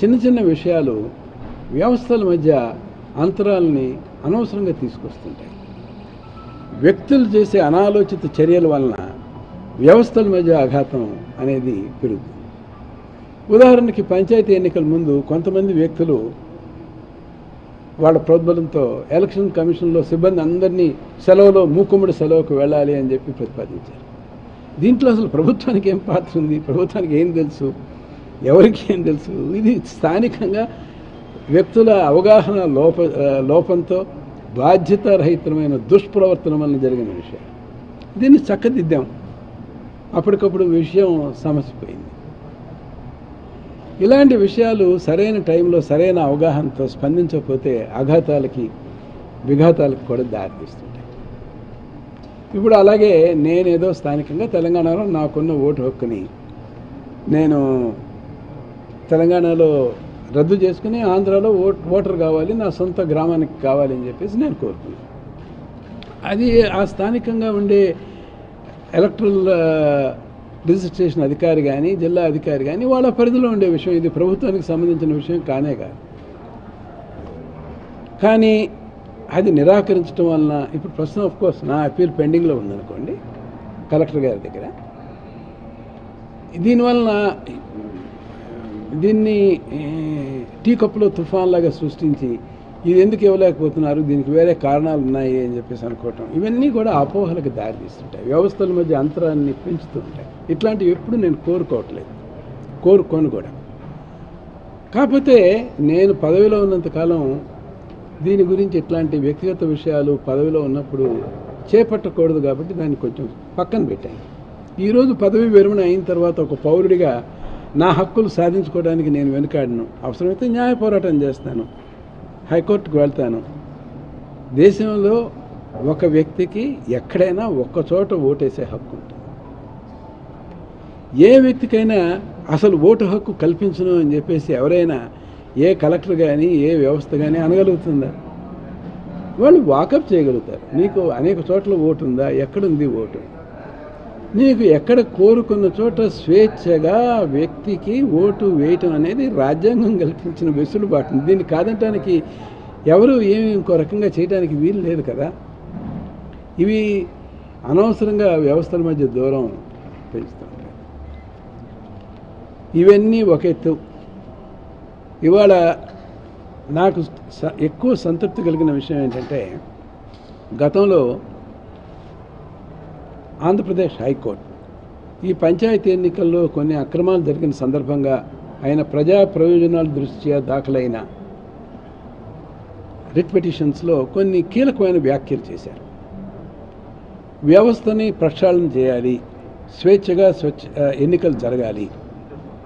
చిన్న చిన్న విషయాలు వ్యవస్థల మధ్య అంతరాలని అనవసరంగా తీసుకొస్తుంటాయి. వ్యక్తులు చేసే అనాలోచిత చర్యల వలన వ్యవస్థల మధ్య ఆఘాతం అనేది పెరుగుతుంది. ఉదాహరణకి పంచాయతీ ఎన్నికల ముందు కొంతమంది వ్యక్తులు వాళ్ళ ప్రోద్బలంతో ఎలక్షన్ కమిషన్లో సిబ్బంది అందరినీ సెలవులో మూకుమ్మడి సెలవుకు వెళ్ళాలి అని చెప్పి ప్రతిపాదించారు. దీంట్లో అసలు ప్రభుత్వానికి ఏం పాత్ర ఉంది? ప్రభుత్వానికి ఏం తెలుసు? ఎవరికి ఏం తెలుసు? ఇది స్థానికంగా వ్యక్తుల అవగాహన లోప లోపంతో బాధ్యతారహితమైన దుష్ప్రవర్తన వలన జరిగిన విషయం. దీన్ని చక్కదిద్దాం. అప్పటికప్పుడు విషయం సమసిపోయింది. ఇలాంటి విషయాలు సరైన టైంలో సరైన అవగాహనతో స్పందించకపోతే ఆఘాతాలకి విఘాతాలకు కూడా దారితీస్తుంటాయి. ఇప్పుడు అలాగే నేనేదో స్థానికంగా తెలంగాణలో నాకున్న ఓటు హక్కుని నేను తెలంగాణలో రద్దు చేసుకుని ఆంధ్రాలో ఓట్ ఓటర్ కావాలి నా సొంత గ్రామానికి కావాలి అని చెప్పేసి నేను కోరుకున్నాను అది ఆ స్థానికంగా ఉండే ఎలక్ట్రల్ రిజిస్ట్రేషన్ అధికారి కానీ జిల్లా అధికారి కానీ వాళ్ళ పరిధిలో ఉండే విషయం ఇది ప్రభుత్వానికి సంబంధించిన విషయం కానే కాదు. కానీ అది నిరాకరించడం వలన ఇప్పుడు ప్రస్తుతం ఆఫ్ కోర్స్ నా అప్పీల్ పెండింగ్లో ఉందనుకోండి కలెక్టర్ గారి దగ్గర. దీనివలన దీన్ని టీ కప్పులో తుఫాన్లాగా సృష్టించి ఇది ఎందుకు ఇవ్వలేకపోతున్నారు? దీనికి వేరే కారణాలు ఉన్నాయి అని చెప్పేసి అనుకోవటం. ఇవన్నీ కూడా అపోహలకు దారితీస్తుంటాయి వ్యవస్థల మధ్య అంతరాన్ని పెంచుతూ ఉంటాయి ఇట్లాంటివి ఎప్పుడు నేను కోరుకోవట్లేదు. కోరుకోను కూడా. కాకపోతే నేను పదవిలో ఉన్నంతకాలం దీని గురించి ఇట్లాంటి వ్యక్తిగత విషయాలు పదవిలో ఉన్నప్పుడు చేపట్టకూడదు కాబట్టి దాన్ని కొంచెం పక్కన పెట్టాను. ఈరోజు పదవి విరమణ అయిన తర్వాత ఒక పౌరుడిగా నా హక్కులు సాధించుకోవడానికి నేను వెనుకాడను. అవసరమైతే న్యాయ పోరాటం చేస్తాను. హైకోర్టుకు వెళ్తాను. దేశంలో ఒక వ్యక్తికి ఎక్కడైనా ఒక్క చోట ఓటేసే హక్కు ఉంటుంది. ఏ వ్యక్తికైనా అసలు ఓటు హక్కు కల్పించను అని చెప్పేసి ఎవరైనా ఏ కలెక్టర్ కానీ ఏ వ్యవస్థ కానీ అనగలుగుతుందా? వాళ్ళు వాకప్ చేయగలుగుతారు. నీకు అనేక చోట్ల ఓటు ఉందా ఎక్కడుంది ఓటు? నీకు ఎక్కడ కోరుకున్న చోట స్వేచ్ఛగా వ్యక్తికి ఓటు వేయటం అనేది రాజ్యాంగం కల్పించిన వెసులుబాటు దీన్ని కాదంటానికి ఎవరు ఏమి ఇంకో రకంగా చేయడానికి వీలు లేదు కదా. ఇవి అనవసరంగా వ్యవస్థల మధ్య దూరం పెంచుతుంటాయి ఇవన్నీ ఒక ఎత్తు. ఇవాళ నాకు స- ఎక్కువ సంతృప్తి కలిగిన విషయం ఏంటంటే గతంలో ఆంధ్రప్రదేశ్ హైకోర్టు. ఈ పంచాయతీ ఎన్నికల్లో కొన్ని అక్రమాలు జరిగిన సందర్భంగా ఆయన ప్రజా ప్రయోజనాల దృష్ట్యా దాఖలైన రిట్ పిటిషన్స్లో కొన్ని కీలకమైన వ్యాఖ్యలు చేశారు. వ్యవస్థని ప్రక్షాళన చేయాలి స్వేచ్ఛగా స్వచ్ఛ ఎన్నికలు జరగాలి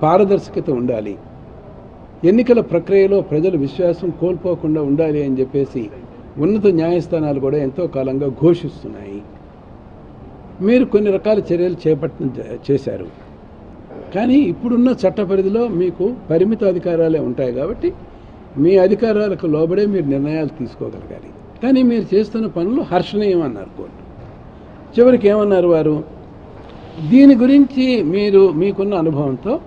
పారదర్శకత ఉండాలి ఎన్నికల ప్రక్రియలో ప్రజలు విశ్వాసం కోల్పోకుండా ఉండాలి అని చెప్పేసి ఉన్నత న్యాయస్థానాలు కూడా ఎంతో కాలంగా ఘోషిస్తున్నాయి. మీరు కొన్ని రకాల చర్యలు చేపట్టడం చే- చేశారు. కానీ ఇప్పుడున్న చట్ట పరిధిలో మీకు పరిమిత అధికారాలే ఉంటాయి కాబట్టి మీ అధికారాలకు లోబడే మీరు నిర్ణయాలు తీసుకోగలగాలి. కానీ మీరు చేస్తున్న పనులు హర్షణీయమన్నారు కోర్టు. చివరికి ఏమన్నారు వారు? దీని గురించి మీరు మీకున్న అనుభవంతో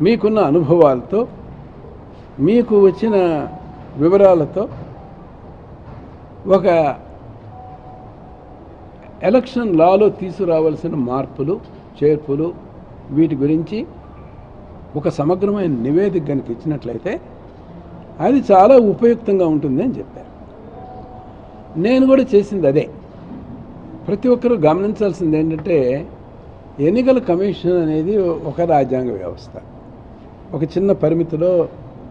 మీకున్న అనుభవాలతో మీకు వచ్చిన వివరాలతో ఒక ఎలక్షన్ లాలో తీసుకురావాల్సిన మార్పులు చేర్పులు వీటి గురించి ఒక సమగ్రమైన నివేదిక కనుక ఇచ్చినట్లయితే అది చాలా ఉపయుక్తంగా ఉంటుంది అని చెప్పారు. నేను కూడా చేసింది అదే. ప్రతి ఒక్కరూ గమనించాల్సింది ఏంటంటే ఎన్నికల కమిషన్ అనేది ఒక రాజ్యాంగ వ్యవస్థ. ఒక చిన్న పరిమితిలో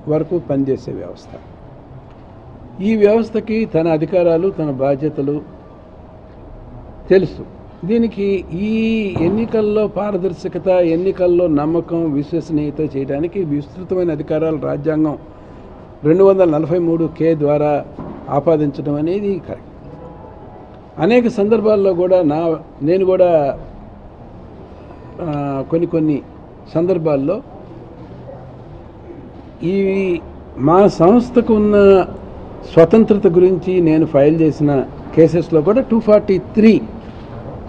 వరకు పనిచేసే వ్యవస్థ. ఈ వ్యవస్థకి తన అధికారాలు తన బాధ్యతలు తెలుసు. దీనికి ఈ ఎన్నికల్లో పారదర్శకత ఎన్నికల్లో నమ్మకం విశ్వసనీయత చేయడానికి విస్తృతమైన అధికారాలు రాజ్యాంగం రెండు వందల నలభై మూడు కే ద్వారా ఆపాదించడం అనేది కరెక్ట్. అనేక సందర్భాల్లో కూడా నా నేను కూడా కొన్ని కొన్ని సందర్భాల్లో ఈ మా సంస్థకు ఉన్న స్వతంత్రత గురించి నేను ఫైల్ చేసిన కేసెస్లో కూడా టూ ఫార్టీ త్రీ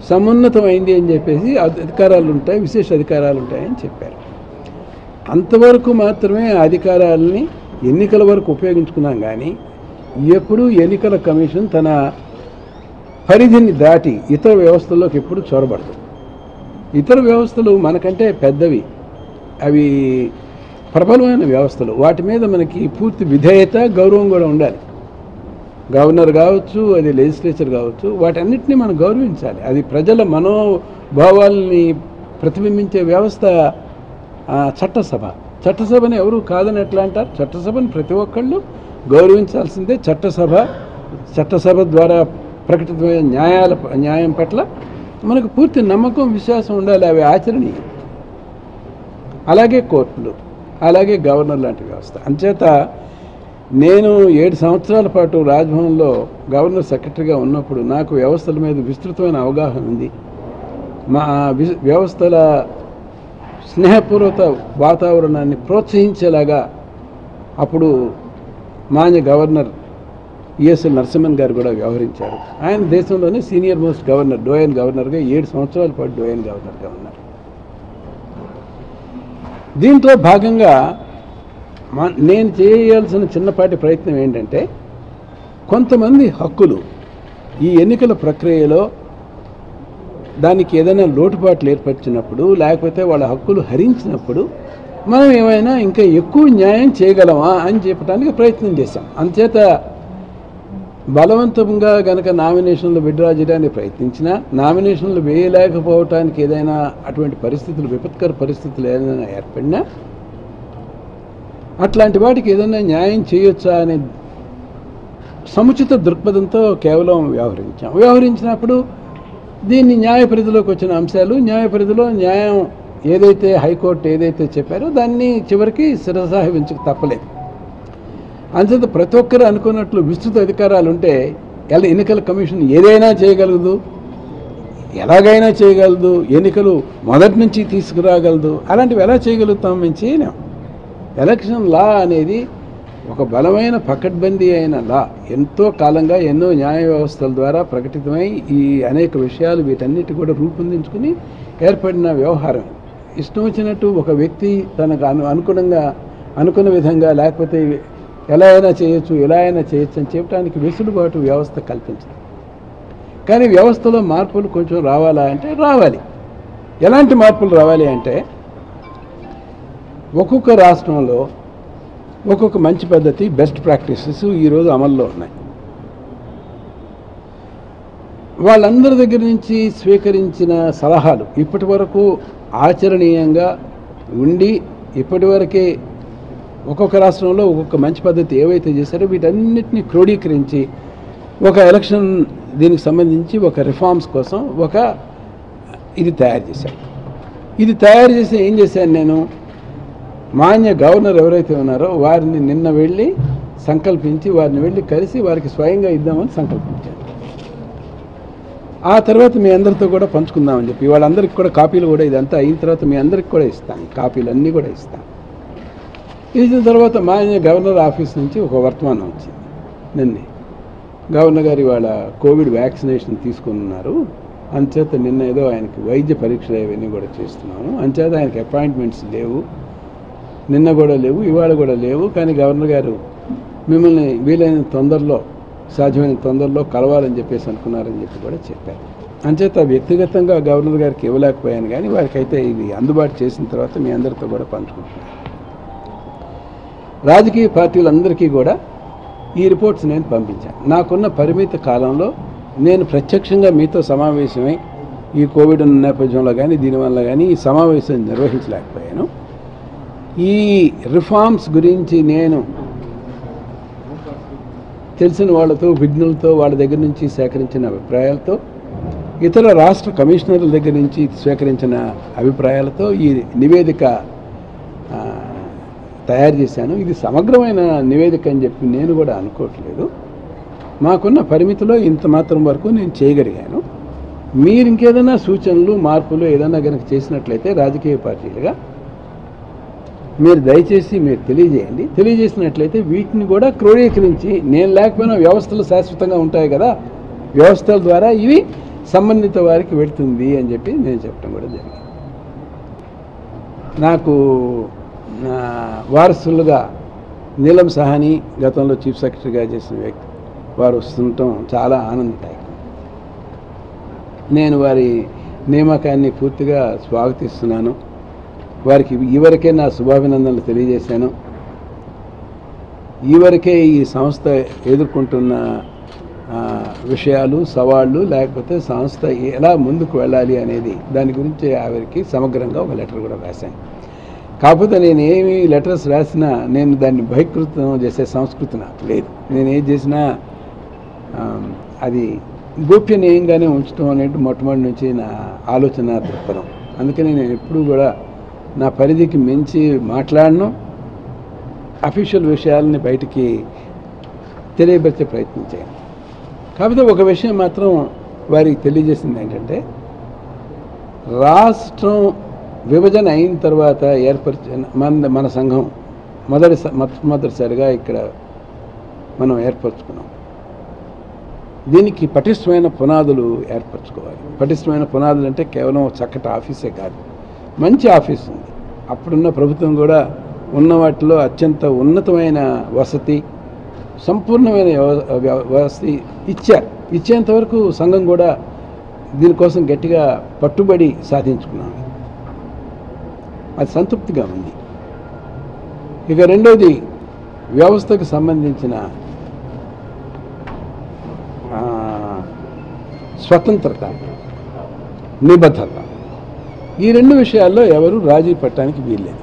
సమున్నతమైంది అని చెప్పేసి అధికారాలు ఉంటాయి విశేష అధికారాలు ఉంటాయని చెప్పారు. అంతవరకు మాత్రమే ఆ అధికారాలని ఎన్నికల వరకు ఉపయోగించుకున్నాం కానీ ఎప్పుడు ఎన్నికల కమిషన్ తన పరిధిని దాటి ఇతర వ్యవస్థల్లోకి ఎప్పుడు చొరబడదు. ఇతర వ్యవస్థలు మనకంటే పెద్దవి. అవి ప్రబలమైన వ్యవస్థలు. వాటి మీద మనకి పూర్తి విధేయత గౌరవం కూడా ఉండాలి. గవర్నర్ కావచ్చు అది లెజిస్లేచర్ కావచ్చు వాటన్నిటిని మనం గౌరవించాలి. అది ప్రజల మనోభావాల్ని ప్రతిబింబించే వ్యవస్థ చట్టసభ. చట్టసభని ఎవరు కాదని ఎట్లా అంటారు? చట్టసభని ప్రతి ఒక్కళ్ళు గౌరవించాల్సిందే చట్టసభ. చట్టసభ ద్వారా ప్రకటితమైన న్యాయాల న్యాయం పట్ల మనకు పూర్తి నమ్మకం విశ్వాసం ఉండాలి. అవి ఆచరణీయం. అలాగే కోర్టులు అలాగే గవర్నర్ లాంటి వ్యవస్థ. అంచేత నేను ఏడు సంవత్సరాల పాటు రాజ్భవన్లో గవర్నర్ సెక్రటరీగా ఉన్నప్పుడు నాకు వ్యవస్థల మీద విస్తృతమైన అవగాహన ఉంది. మా వి- వ్యవస్థల స్నేహపూర్వక వాతావరణాన్ని ప్రోత్సహించేలాగా అప్పుడు మాన్య గవర్నర్ ఈఎస్ఎల్ నరసింహన్ గారు కూడా వ్యవహరించారు. ఆయన దేశంలోనే సీనియర్ మోస్ట్ గవర్నర్ డోయన్ గవర్నర్గా ఏడు సంవత్సరాల పాటు డోయన్ గవర్నర్గా ఉన్నారు. దీంట్లో భాగంగా మా- నేను చేయాల్సిన చిన్నపాటి ప్రయత్నం ఏంటంటే కొంతమంది హక్కులు ఈ ఎన్నికల ప్రక్రియలో దానికి ఏదైనా లోటుపాట్లు ఏర్పరిచినప్పుడు లేకపోతే వాళ్ళ హక్కులు హరించినప్పుడు మనం ఏమైనా ఇంకా ఎక్కువ న్యాయం చేయగలమా అని చెప్పడానికి ప్రయత్నం చేశాం. అంచేత బలవంతంగా గనక నామినేషన్లు విడ్డ్రా చేయడానికి ప్రయత్నించినా నామినేషన్లు వేయలేకపోవటానికి ఏదైనా అటువంటి పరిస్థితులు విపత్కర పరిస్థితులు ఏదైనా ఏర్పడినా అట్లాంటి వాటికి ఏదైనా న్యాయం చేయొచ్చా అనే సముచిత దృక్పథంతో కేవలం వ్యవహరించాం. వ్యవహరించినప్పుడు దీన్ని న్యాయ పరిధిలోకి వచ్చిన అంశాలు న్యాయ పరిధిలో న్యాయం ఏదైతే హైకోర్టు ఏదైతే చెప్పారో దాన్ని చివరికి శిరసాహించక తప్పలేదు. అంచేత ప్రతి ఒక్కరు అనుకున్నట్లు విస్తృత అధికారాలు ఉంటే ఎలా ఎన్నికల కమిషన్ ఏదైనా చేయగలదు ఎలాగైనా చేయగలదు ఎన్నికలు మొదటి నుంచి తీసుకురాగలదు అలాంటివి ఎలా చేయగలుగుతాం మేము చేయలేం. ఎలక్షన్ లా అనేది ఒక బలమైన పకడ్బందీ అయిన లా. ఎంతో కాలంగా ఎన్నో న్యాయ వ్యవస్థల ద్వారా ప్రకటితమై ఈ అనేక విషయాలు వీటన్నిటి కూడా రూపొందించుకుని ఏర్పడిన వ్యవహారం. ఇష్టం వచ్చినట్టు ఒక వ్యక్తి తనకు అను అనుగుణంగా అనుకున్న విధంగా లేకపోతే ఎలా అయినా చేయొచ్చు ఎలా అయినా చేయొచ్చు అని చెప్పడానికి వెసులుబాటు వ్యవస్థ కల్పించదు. కానీ వ్యవస్థలో మార్పులు కొంచెం రావాలా అంటే రావాలి. ఎలాంటి మార్పులు రావాలి అంటే ఒక్కొక్క రాష్ట్రంలో ఒక్కొక్క మంచి పద్ధతి బెస్ట్ ప్రాక్టీసెస్ ఈరోజు అమల్లో ఉన్నాయి. వాళ్ళందరి దగ్గర నుంచి స్వీకరించిన సలహాలు ఇప్పటి వరకు ఆచరణీయంగా ఉండి ఇప్పటివరకే ఒక్కొక్క రాష్ట్రంలో ఒక్కొక్క మంచి పద్ధతి ఏవైతే చేశారో వీటన్నిటిని క్రోడీకరించి ఒక ఎలక్షన్ దీనికి సంబంధించి ఒక రిఫార్మ్స్ కోసం ఒక ఇది తయారు చేశాను ఇది తయారు చేసి ఏం చేశాను నేను? మాన్య గవర్నర్ ఎవరైతే ఉన్నారో వారిని నిన్న వెళ్ళి సంకల్పించి వారిని వెళ్ళి కలిసి వారికి స్వయంగా ఇద్దామని సంకల్పించాను ఆ తర్వాత మీ అందరితో కూడా పంచుకుందామని చెప్పి వాళ్ళందరికీ కూడా కాపీలు కూడా ఇదంతా అయిన తర్వాత మీ అందరికి కూడా ఇస్తాను కాపీలు అన్నీ కూడా ఇస్తాను. ఇచ్చిన తర్వాత మాన్య గవర్నర్ ఆఫీస్ నుంచి ఒక వర్తమానం వచ్చింది. నిన్నే. గవర్నర్ గారు ఇవాళ కోవిడ్ వ్యాక్సినేషన్ తీసుకుని ఉన్నారు అంచేత నిన్న ఏదో ఆయనకి వైద్య పరీక్షలు అవన్నీ కూడా చేస్తున్నాము. అంచేత ఆయనకి అపాయింట్మెంట్స్ లేవు. నిన్న కూడా లేవు ఇవాళ కూడా లేవు. కానీ గవర్నర్ గారు మిమ్మల్ని వీలైన తొందరలో సాధ్యమైన తొందరలో కలవాలని చెప్పేసి అనుకున్నారని చెప్పి కూడా చెప్పారు. అంచేత వ్యక్తిగతంగా గవర్నర్ గారికి ఇవ్వలేకపోయాను కానీ వారికైతే ఇది అందుబాటు చేసిన తర్వాత మీ అందరితో కూడా పంచుకుంటున్నాను. రాజకీయ పార్టీలందరికీ కూడా ఈ రిపోర్ట్స్ నేను పంపించాను. నాకున్న పరిమిత కాలంలో నేను ప్రత్యక్షంగా మీతో సమావేశమై ఈ కోవిడ్ ఉన్న నేపథ్యంలో కానీ దీనివల్ల కానీ ఈ సమావేశం నిర్వహించలేకపోయాను. ఈ రిఫార్మ్స్ గురించి నేను తెలిసిన వాళ్ళతో విఘ్నులతో వాళ్ళ దగ్గర నుంచి సేకరించిన అభిప్రాయాలతో ఇతర రాష్ట్ర కమిషనర్ల దగ్గర నుంచి సేకరించిన అభిప్రాయాలతో ఈ నివేదిక తయారు చేశాను. ఇది సమగ్రమైన నివేదిక అని చెప్పి నేను కూడా అనుకోవట్లేదు. మాకున్న పరిమితిలో ఇంత మాత్రం వరకు నేను చేయగలిగాను. మీరు ఇంకేదైనా సూచనలు మార్పులు ఏదైనా కనుక చేసినట్లయితే రాజకీయ పార్టీలుగా మీరు దయచేసి మీరు తెలియజేయండి. తెలియజేసినట్లయితే వీటిని కూడా క్రోడీకరించి నేను లేకపోయినా వ్యవస్థలు శాశ్వతంగా ఉంటాయి కదా వ్యవస్థల ద్వారా ఇవి సంబంధిత వారికి వెళుతుంది అని చెప్పి నేను చెప్పడం కూడా జరిగింది. నాకు నా వారసులుగా నీలం సహాని గతంలో చీఫ్ సెక్రటరీగా చేసిన వ్యక్తి వారు వస్తుండటం చాలా ఆనందదాయకం. నేను వారి నియామకాన్ని పూర్తిగా స్వాగతిస్తున్నాను. వారికి ఈవరకే నా శుభాభినందనలు తెలియజేశాను. ఈవరకే ఈ సంస్థ ఎదుర్కొంటున్న విషయాలు సవాళ్ళు లేకపోతే సంస్థ ఎలా ముందుకు వెళ్ళాలి అనేది దాని గురించి ఆవిరికి సమగ్రంగా ఒక లెటర్ కూడా రాశాను. కాకపోతే నేను ఏమి లెటర్స్ రాసినా నేను దాన్ని బహికృతం చేసే సంస్కృతి నాకు లేదు. నేను ఏం చేసినా అది గోప్యనీయంగానే ఉంచడం అనేది మొట్టమొదటి నుంచి నా ఆలోచన దృక్పథం. అందుకని నేను ఎప్పుడూ కూడా నా పరిధికి మించి మాట్లాడను. అఫీషియల్ విషయాలని బయటికి తెలియపరిచే ప్రయత్నం చేయను కాకపోతే ఒక విషయం మాత్రం వారికి తెలియజేసింది ఏంటంటే రాష్ట్రం విభజన అయిన తర్వాత ఏర్పరిచిన మన మన సంఘం మొదటి మొట్టమొదటిసారిగా ఇక్కడ మనం ఏర్పరచుకున్నాం. దీనికి పటిష్టమైన పునాదులు ఏర్పరచుకోవాలి. పటిష్టమైన పునాదులు అంటే కేవలం చక్కటి ఆఫీసే కాదు. మంచి ఆఫీస్ ఉంది. అప్పుడున్న ప్రభుత్వం కూడా ఉన్న వాటిలో అత్యంత ఉన్నతమైన వసతి సంపూర్ణమైన వ్యవ- వసతి ఇచ్చారు. ఇచ్చేంతవరకు సంఘం కూడా దీనికోసం గట్టిగా పట్టుబడి సాధించుకున్నాం. అది సంతృప్తిగా ఉంది. ఇక రెండవది వ్యవస్థకు సంబంధించిన స్వతంత్రత నిబద్ధత. ఈ రెండు విషయాల్లో ఎవరు రాజీ పట్టడానికి వీల్లేదు.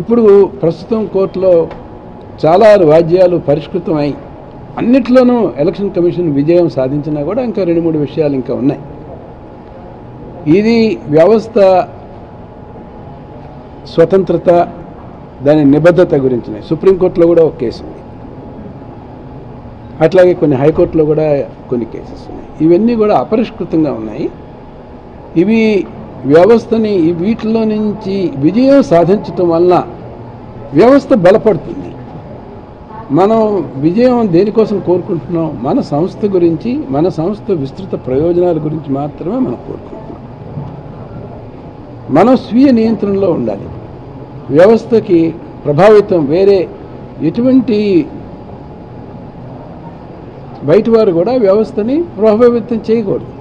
ఇప్పుడు ప్రస్తుతం కోర్టులో చాలా వాద్యాలు పరిష్కృతమై అన్నిట్లోనూ ఎలక్షన్ కమిషన్ విజయం సాధించినా కూడా ఇంకా రెండు మూడు విషయాలు ఇంకా ఉన్నాయి. ఇది వ్యవస్థ స్వతంత్రత దాని నిబద్ధత గురించిన సుప్రీంకోర్టులో కూడా ఒక కేసు ఉంది. అట్లాగే కొన్ని హైకోర్టులో కూడా కొన్ని కేసెస్ ఉన్నాయి. ఇవన్నీ కూడా అపరిష్కృతంగా ఉన్నాయి. ఇవి వ్యవస్థని వీటిలో నుంచి విజయం సాధించటం వలన వ్యవస్థ బలపడుతుంది. మనం విజయం దేనికోసం కోరుకుంటున్నాం? మన సంస్థ గురించి మన సంస్థ విస్తృత ప్రయోజనాల గురించి మాత్రమే మనం కోరుకుంటున్నాం. మనం స్వీయ నియంత్రణలో ఉండాలి. వ్యవస్థకి ప్రభావితం వేరే ఎటువంటి బయట వారు కూడా వ్యవస్థని ప్రభావితం చేయకూడదు.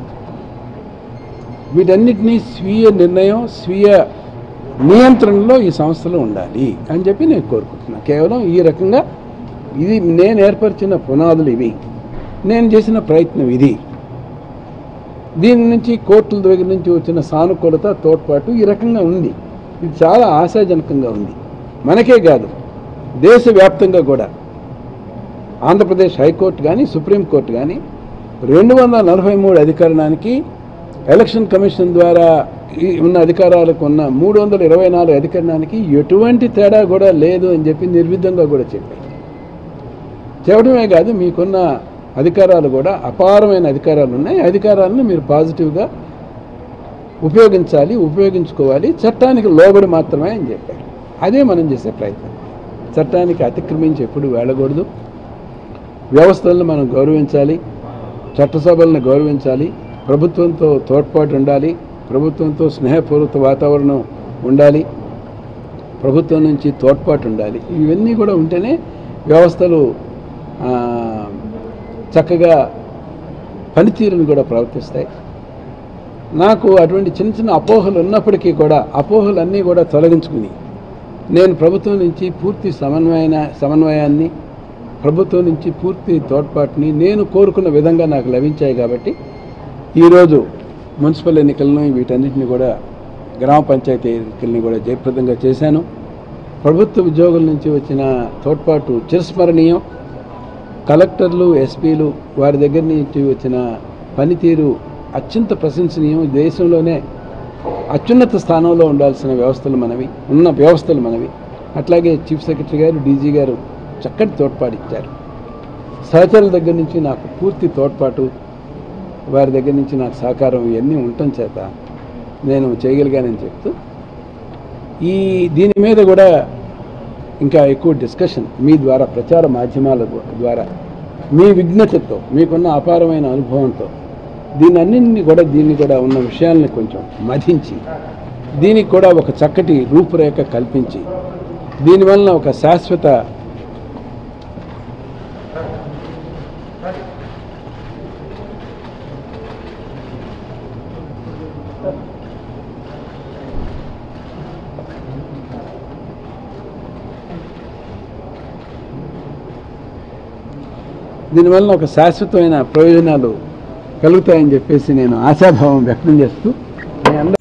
వీటన్నిటినీ స్వీయ నిర్ణయం స్వీయ నియంత్రణలో ఈ సంస్థలు ఉండాలి అని చెప్పి నేను కోరుకుంటున్నాను కేవలం ఈ రకంగా ఇది నేను ఏర్పరిచిన పునాదులు ఇవి. నేను చేసిన ప్రయత్నం ఇది. దీని నుంచి కోర్టుల దగ్గర నుంచి వచ్చిన సానుకూలత తోడ్పాటు ఈ రకంగా ఉంది. ఇది చాలా ఆశాజనకంగా ఉంది. మనకే కాదు దేశవ్యాప్తంగా కూడా. ఆంధ్రప్రదేశ్ హైకోర్టు కానీ సుప్రీంకోర్టు కానీ రెండు వందల నలభై మూడు అధికరణానికి ఎలక్షన్ కమిషన్ ద్వారా ఈ ఉన్న అధికారాలకు ఉన్న మూడు వందల ఇరవై నాలుగు అధికరణానికి ఎటువంటి తేడా కూడా లేదు అని చెప్పి నిర్విధంగా కూడా చెప్పారు. చెప్పడమే కాదు మీకున్న అధికారాలు కూడా అపారమైన అధికారాలు ఉన్నాయి. అధికారాలను మీరు పాజిటివ్గా ఉపయోగించాలి ఉపయోగించుకోవాలి. చట్టానికి లోబడి మాత్రమే అని చెప్పారు. అదే మనం చేసే ప్రయత్నం. చట్టానికి అతిక్రమించి ఎప్పుడు వెళ్ళకూడదు. వ్యవస్థలను మనం గౌరవించాలి. చట్టసభలను గౌరవించాలి. ప్రభుత్వంతో తోడ్పాటు ఉండాలి ప్రభుత్వంతో స్నేహపూర్వక వాతావరణం ఉండాలి ప్రభుత్వం నుంచి తోడ్పాటు ఉండాలి. ఇవన్నీ కూడా ఉంటేనే వ్యవస్థలు చక్కగా పనితీరును కూడా ప్రవర్తిస్తాయి. నాకు అటువంటి చిన్న చిన్న అపోహలు ఉన్నప్పటికీ కూడా అపోహలన్నీ కూడా తొలగించుకుని నేను ప్రభుత్వం నుంచి పూర్తి సమన్వయన సమన్వయాన్ని ప్రభుత్వం నుంచి పూర్తి తోడ్పాటుని నేను కోరుకున్న విధంగా నాకు లభించాయి కాబట్టి ఈరోజు మున్సిపల్ ఎన్నికలను వీటన్నిటిని కూడా గ్రామ పంచాయతీ ఎన్నికల్ని కూడా జయప్రదంగా చేశాను. ప్రభుత్వ ఉద్యోగుల నుంచి వచ్చిన తోడ్పాటు చిరస్మరణీయం. కలెక్టర్లు ఎస్పీలు వారి దగ్గర నుంచి వచ్చిన పనితీరు అత్యంత ప్రశంసనీయం. దేశంలోనే అత్యున్నత స్థానంలో ఉండాల్సిన వ్యవస్థలు మనవి ఉన్న వ్యవస్థలు మనవి. అట్లాగే చీఫ్ సెక్రటరీ గారు డీజీ గారు చక్కటి తోడ్పాటు ఇచ్చారు. సహచరుల దగ్గర నుంచి నాకు పూర్తి తోడ్పాటు వారి దగ్గర నుంచి నాకు సహకారం ఇవన్నీ ఉండటం చేత నేను చేయగలిగానని చెప్తూ ఈ దీని మీద కూడా ఇంకా ఎక్కువ డిస్కషన్ మీ ద్వారా ప్రచార మాధ్యమాల ద్వారా మీ విఘ్నతతో మీకున్న అపారమైన అనుభవంతో దీని అన్నింటినీ కూడా దీన్ని కూడా ఉన్న విషయాల్ని కొంచెం మధించి దీనికి కూడా ఒక చక్కటి రూపురేఖ కల్పించి దీనివలన ఒక శాశ్వత దీనివల్ల ఒక శాశ్వతమైన ప్రయోజనాలు కలుగుతాయని చెప్పేసి నేను ఆశాభావం వ్యక్తం చేస్తూ మీ